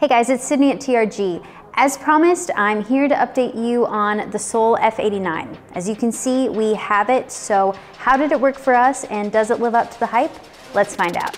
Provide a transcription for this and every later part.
Hey guys, it's Sydney at TRG. As promised, I'm here to update you on the Sole F89. As you can see, we have it, so how did it work for us and does it live up to the hype? Let's find out.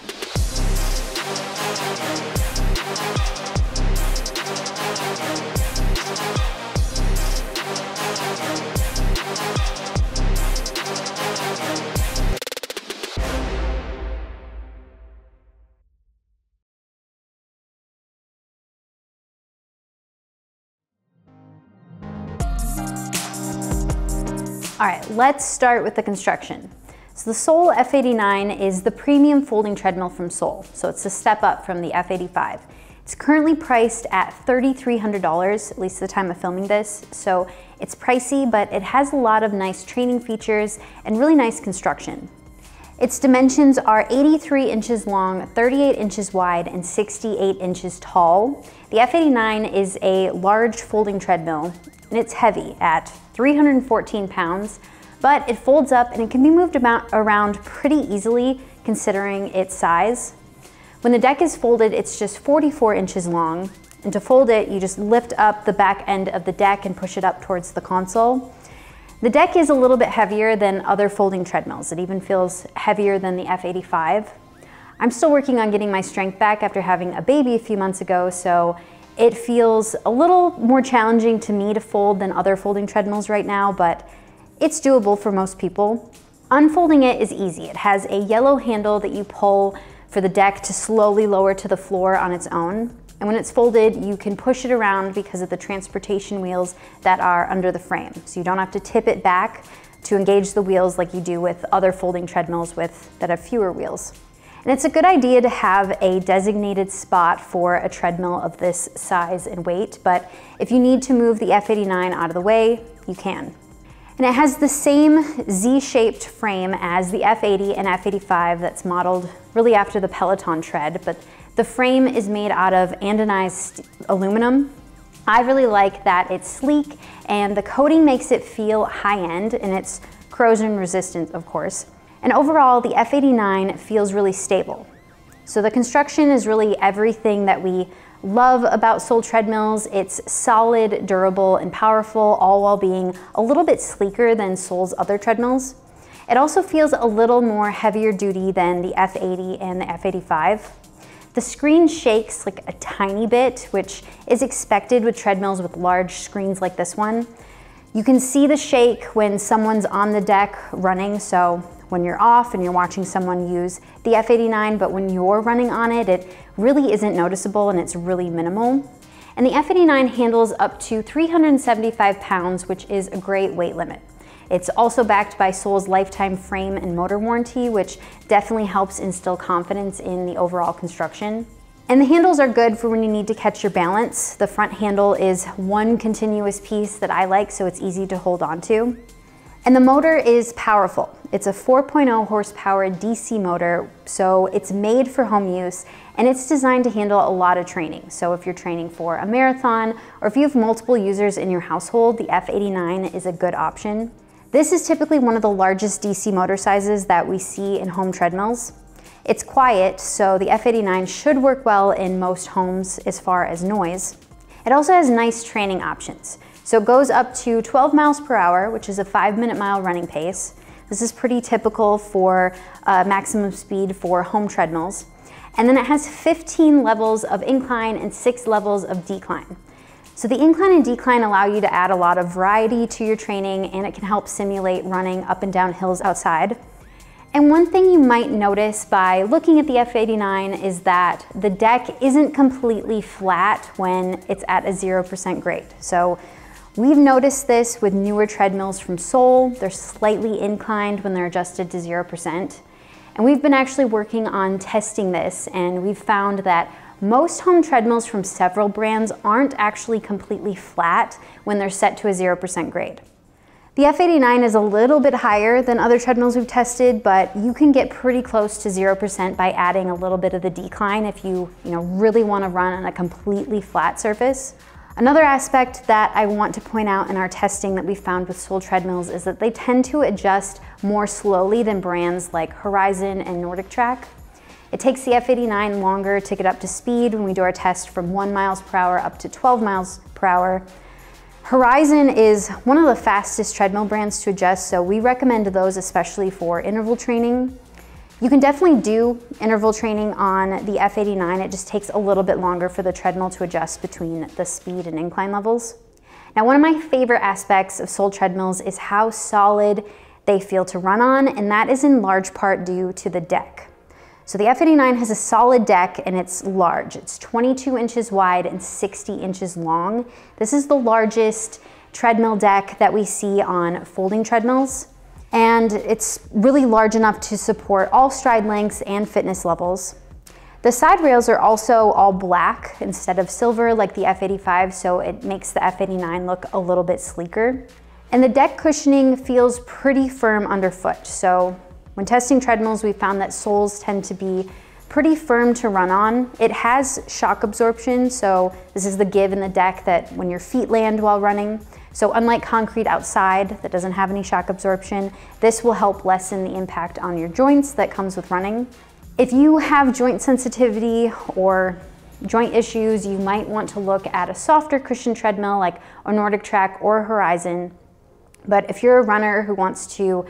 All right, let's start with the construction. So the Sole F89 is the premium folding treadmill from Sole. So it's a step up from the F85. It's currently priced at $3,300, at least at the time of filming this. So it's pricey, but it has a lot of nice training features and really nice construction. Its dimensions are 83 inches long, 38 inches wide, and 68 inches tall. The F89 is a large folding treadmill, and it's heavy at 314 pounds, but it folds up and it can be moved about around pretty easily considering its size. When the deck is folded, it's just 44 inches long. And to fold it, you just lift up the back end of the deck and push it up towards the console. The deck is a little bit heavier than other folding treadmills. It even feels heavier than the F85. I'm still working on getting my strength back after having a baby a few months ago, so it feels a little more challenging to me to fold than other folding treadmills right now, but it's doable for most people. Unfolding it is easy. It has a yellow handle that you pull for the deck to slowly lower to the floor on its own. And when it's folded, you can push it around because of the transportation wheels that are under the frame. So you don't have to tip it back to engage the wheels like you do with other folding treadmills with that have fewer wheels. And it's a good idea to have a designated spot for a treadmill of this size and weight, but if you need to move the F89 out of the way, you can. And it has the same Z-shaped frame as the F80 and F85 that's modeled really after the Peloton tread, but the frame is made out of anodized aluminum. I really like that it's sleek and the coating makes it feel high-end and it's corrosion resistant, of course. And overall, the F89 feels really stable. So the construction is really everything that we love about Sole treadmills. It's solid, durable, and powerful, all while being a little bit sleeker than Sole's other treadmills. It also feels a little more heavier duty than the F80 and the F85. The screen shakes like a tiny bit, which is expected with treadmills with large screens like this one. You can see the shake when someone's on the deck running, so when you're off and you're watching someone use the F89, but when you're running on it, it really isn't noticeable and it's really minimal. And the F89 handles up to 375 pounds, which is a great weight limit. It's also backed by Sole's lifetime frame and motor warranty, which definitely helps instill confidence in the overall construction. And the handles are good for when you need to catch your balance. The front handle is one continuous piece that I like, so it's easy to hold on to. And the motor is powerful. It's a 4.0 horsepower DC motor, so it's made for home use and it's designed to handle a lot of training. So if you're training for a marathon or if you have multiple users in your household, the F89 is a good option. This is typically one of the largest DC motor sizes that we see in home treadmills. It's quiet, so the F89 should work well in most homes as far as noise. It also has nice training options. So it goes up to 12 miles per hour, which is a five minute mile running pace. This is pretty typical for uh, maximum speed for home treadmills. And then it has 15 levels of incline and six levels of decline. So the incline and decline allow you to add a lot of variety to your training and it can help simulate running up and down hills outside. And one thing you might notice by looking at the F89 is that the deck isn't completely flat when it's at a 0% grade. So we've noticed this with newer treadmills from Sole. They're slightly inclined when they're adjusted to 0%. And we've been actually working on testing this and we've found that most home treadmills from several brands aren't actually completely flat when they're set to a 0% grade. The F89 is a little bit higher than other treadmills we've tested, but you can get pretty close to 0% by adding a little bit of the decline if you, you know, really want to run on a completely flat surface. Another aspect that I want to point out in our testing that we found with Sole treadmills is that they tend to adjust more slowly than brands like Horizon and NordicTrack. It takes the F89 longer to get up to speed when we do our test from 1 miles per hour up to 12 miles per hour. Horizon is one of the fastest treadmill brands to adjust, so we recommend those especially for interval training. You can definitely do interval training on the F89. It just takes a little bit longer for the treadmill to adjust between the speed and incline levels. Now, one of my favorite aspects of Sole treadmills is how solid they feel to run on, and that is in large part due to the deck. So the F89 has a solid deck and it's large. It's 22 inches wide and 60 inches long. This is the largest treadmill deck that we see on folding treadmills and it's really large enough to support all stride lengths and fitness levels. The side rails are also all black instead of silver like the F85, so it makes the F89 look a little bit sleeker. And the deck cushioning feels pretty firm underfoot, so when testing treadmills, we found that soles tend to be pretty firm to run on. It has shock absorption, so this is the give in the deck that when your feet land while running, so unlike concrete outside that doesn't have any shock absorption, this will help lessen the impact on your joints that comes with running. If you have joint sensitivity or joint issues, you might want to look at a softer cushion treadmill like a NordicTrack or Horizon. But if you're a runner who wants to,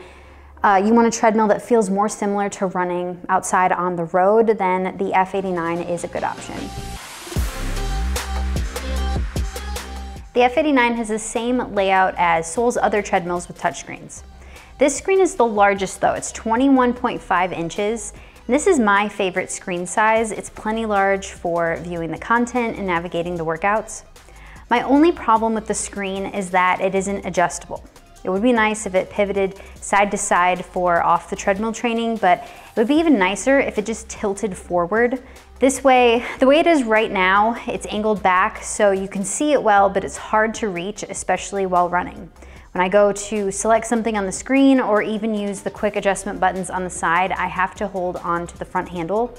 uh, you want a treadmill that feels more similar to running outside on the road, then the F89 is a good option. The F89 has the same layout as Sole's other treadmills with touchscreens. This screen is the largest though, it's 21.5 inches. This is my favorite screen size. It's plenty large for viewing the content and navigating the workouts. My only problem with the screen is that it isn't adjustable. It would be nice if it pivoted side to side for off the treadmill training, but it would be even nicer if it just tilted forward. This way, the way it is right now, it's angled back so you can see it well, but it's hard to reach, especially while running. When I go to select something on the screen or even use the quick adjustment buttons on the side, I have to hold on to the front handle.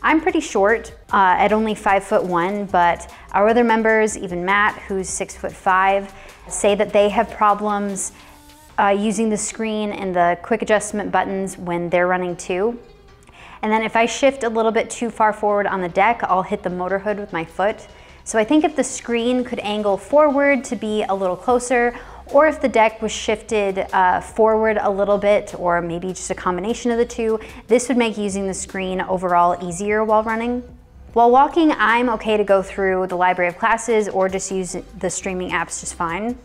I'm pretty short uh, at only five foot one, but our other members, even Matt, who's six foot five, say that they have problems uh, using the screen and the quick adjustment buttons when they're running too. And then if I shift a little bit too far forward on the deck, I'll hit the motor hood with my foot. So I think if the screen could angle forward to be a little closer, or if the deck was shifted uh, forward a little bit, or maybe just a combination of the two, this would make using the screen overall easier while running. While walking, I'm okay to go through the library of classes or just use the streaming apps just fine.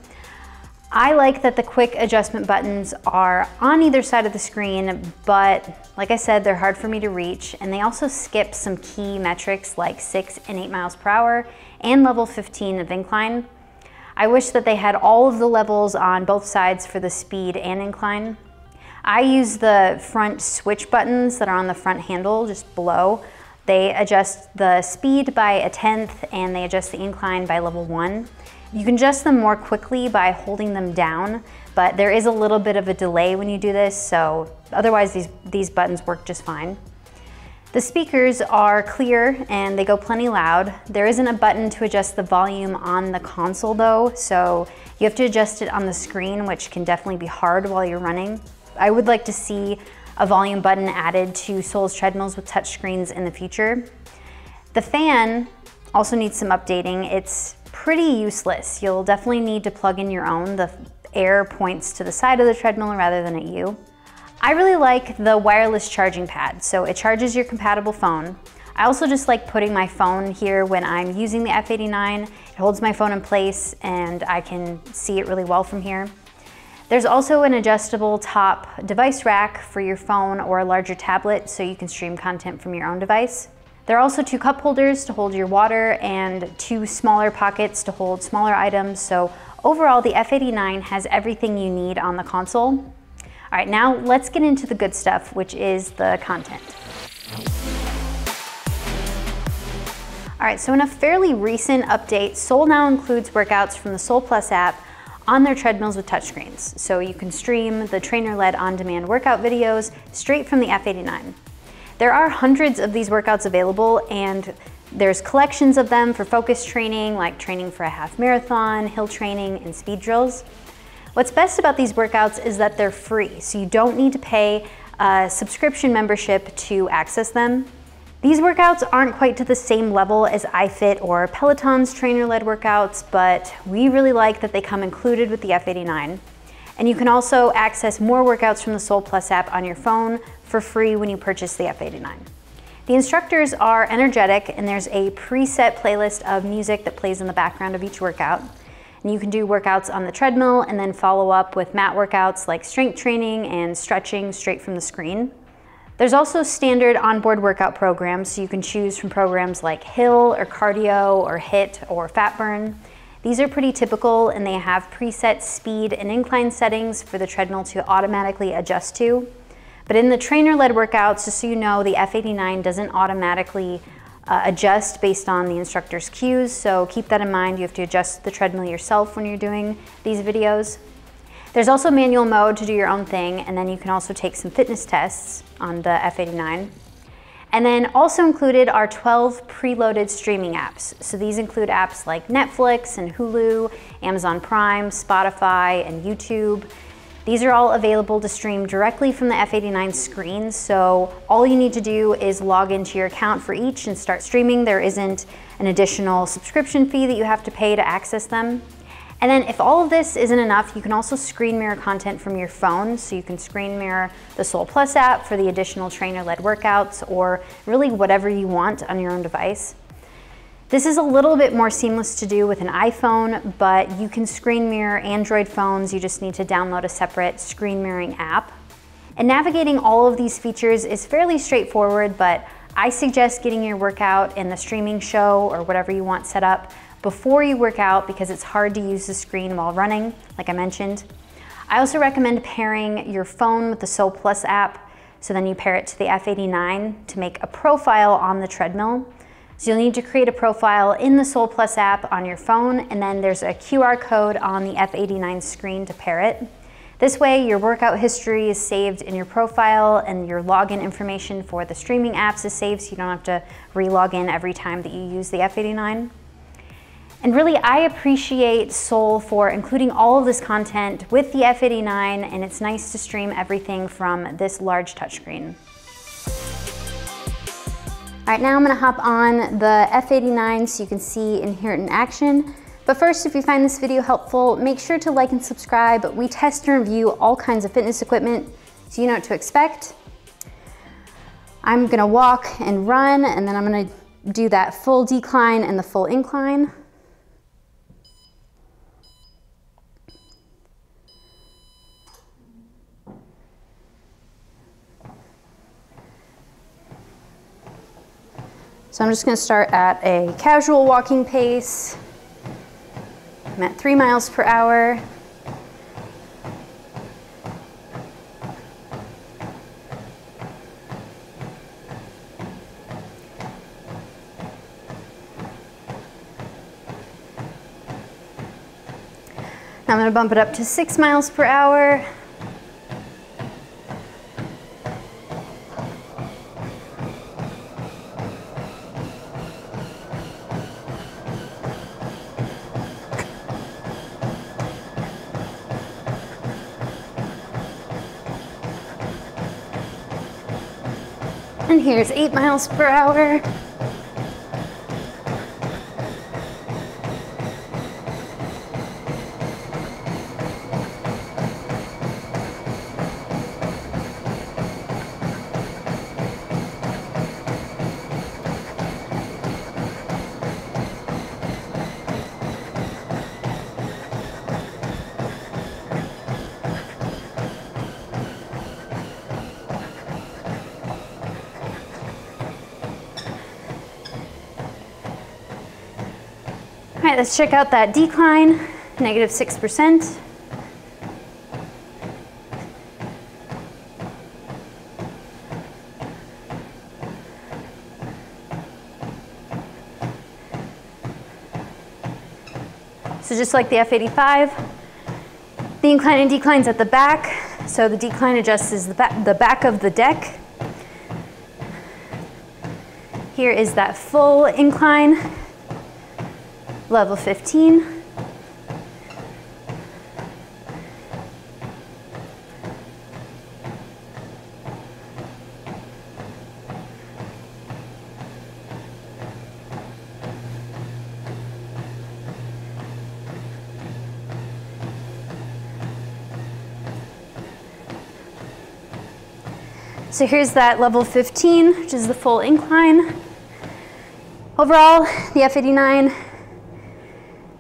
I like that the quick adjustment buttons are on either side of the screen, but like I said, they're hard for me to reach, and they also skip some key metrics like six and eight miles per hour and level 15 of incline. I wish that they had all of the levels on both sides for the speed and incline. I use the front switch buttons that are on the front handle just below. They adjust the speed by a tenth and they adjust the incline by level one. You can adjust them more quickly by holding them down, but there is a little bit of a delay when you do this, so otherwise these, these buttons work just fine. The speakers are clear and they go plenty loud. There isn't a button to adjust the volume on the console though, so you have to adjust it on the screen, which can definitely be hard while you're running. I would like to see a volume button added to Sole's treadmills with touchscreens in the future. The fan also needs some updating. It's pretty useless. You'll definitely need to plug in your own. The air points to the side of the treadmill rather than at you. I really like the wireless charging pad, so it charges your compatible phone. I also just like putting my phone here when I'm using the F89. It holds my phone in place and I can see it really well from here. There's also an adjustable top device rack for your phone or a larger tablet so you can stream content from your own device. There are also two cup holders to hold your water and two smaller pockets to hold smaller items. So overall, the F89 has everything you need on the console. All right, now let's get into the good stuff, which is the content. All right, so in a fairly recent update, Sole now includes workouts from the Sole Plus app on their treadmills with touchscreens. So you can stream the trainer-led on-demand workout videos straight from the F89. There are hundreds of these workouts available and there's collections of them for focus training, like training for a half marathon, hill training, and speed drills. What's best about these workouts is that they're free, so you don't need to pay a subscription membership to access them. These workouts aren't quite to the same level as iFit or Peloton's trainer-led workouts, but we really like that they come included with the F89. And you can also access more workouts from the Sole Plus app on your phone for free when you purchase the F89. The instructors are energetic and there's a preset playlist of music that plays in the background of each workout. And you can do workouts on the treadmill and then follow up with mat workouts like strength training and stretching straight from the screen. There's also standard onboard workout programs, so you can choose from programs like Hill or Cardio or HIIT or Fat Burn. These are pretty typical and they have preset speed and incline settings for the treadmill to automatically adjust to. But in the trainer-led workouts, just so you know, the F89 doesn't automatically uh, adjust based on the instructor's cues, so keep that in mind. You have to adjust the treadmill yourself when you're doing these videos. There's also manual mode to do your own thing, and then you can also take some fitness tests on the F89. And then also included are 12 preloaded streaming apps. So these include apps like Netflix and Hulu, Amazon Prime, Spotify, and YouTube. These are all available to stream directly from the F89 screen, so all you need to do is log into your account for each and start streaming. There isn't an additional subscription fee that you have to pay to access them. And then if all of this isn't enough, you can also screen mirror content from your phone. So you can screen mirror the Sole Plus app for the additional trainer-led workouts or really whatever you want on your own device. This is a little bit more seamless to do with an iPhone, but you can screen mirror Android phones. You just need to download a separate screen mirroring app. And navigating all of these features is fairly straightforward, but I suggest getting your workout in the streaming show or whatever you want set up before you work out because it's hard to use the screen while running, like I mentioned. I also recommend pairing your phone with the Sole Plus app. So then you pair it to the F89 to make a profile on the treadmill. So you'll need to create a profile in the Sole Plus app on your phone, and then there's a QR code on the F89 screen to pair it. This way, your workout history is saved in your profile and your login information for the streaming apps is saved so you don't have to re-log in every time that you use the F89. And really, I appreciate Sole for including all of this content with the F89, and it's nice to stream everything from this large touchscreen. All right, now I'm gonna hop on the F89 so you can see and hear it in action. But first, if you find this video helpful, make sure to like and subscribe. We test and review all kinds of fitness equipment so you know what to expect. I'm gonna walk and run, and then I'm gonna do that full decline and the full incline. So I'm just gonna start at a casual walking pace. I'm at three miles per hour. Now I'm gonna bump it up to six miles per hour. Here's eight miles per hour. Let's check out that decline, negative 6%. So just like the F85, the incline and decline's at the back. So the decline adjusts the back, the back of the deck. Here is that full incline level 15. So here's that level 15, which is the full incline. Overall, the F89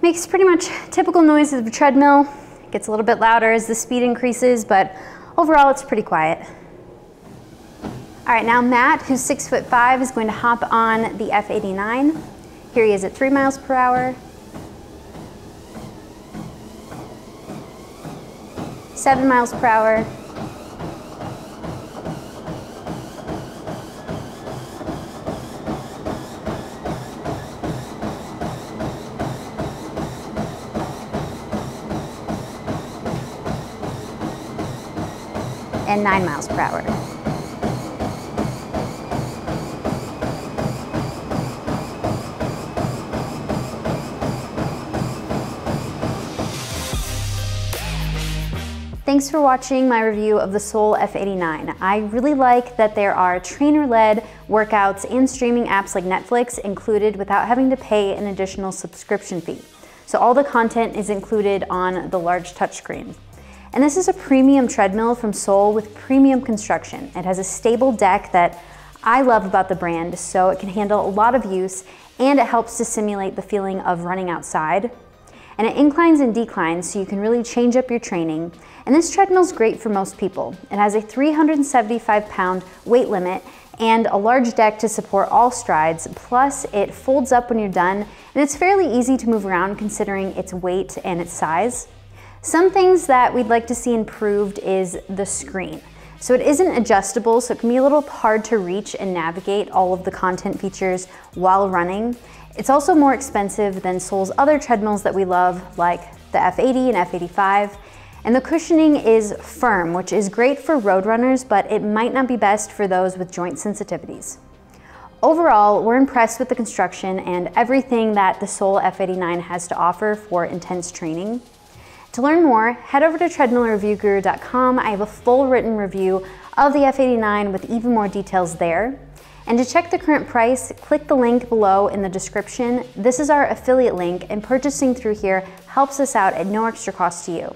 makes pretty much typical noise of a treadmill. It gets a little bit louder as the speed increases, but overall it's pretty quiet. All right, now Matt, who's six foot five, is going to hop on the F89. Here he is at three miles per hour. Seven miles per hour. And 9 miles per hour. Thanks for watching my review of the Sole F89. I really like that there are trainer-led workouts and streaming apps like Netflix included without having to pay an additional subscription fee. So all the content is included on the large touchscreen. And this is a premium treadmill from Sole with premium construction. It has a stable deck that I love about the brand, so it can handle a lot of use and it helps to simulate the feeling of running outside. And it inclines and declines so you can really change up your training. And this treadmill is great for most people. It has a 375 pound weight limit and a large deck to support all strides. Plus it folds up when you're done and it's fairly easy to move around considering its weight and its size. Some things that we'd like to see improved is the screen. So it isn't adjustable, so it can be a little hard to reach and navigate all of the content features while running. It's also more expensive than Sole's other treadmills that we love, like the F80 and F85. And the cushioning is firm, which is great for road runners, but it might not be best for those with joint sensitivities. Overall, we're impressed with the construction and everything that the Sole F89 has to offer for intense training. To learn more, head over to treadmillreviewguru.com. I have a full written review of the F89 with even more details there. And to check the current price, click the link below in the description. This is our affiliate link and purchasing through here helps us out at no extra cost to you.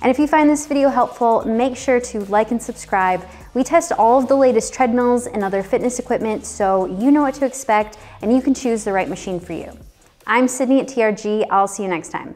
And if you find this video helpful, make sure to like and subscribe. We test all of the latest treadmills and other fitness equipment so you know what to expect and you can choose the right machine for you. I'm Sydney at TRG. I'll see you next time.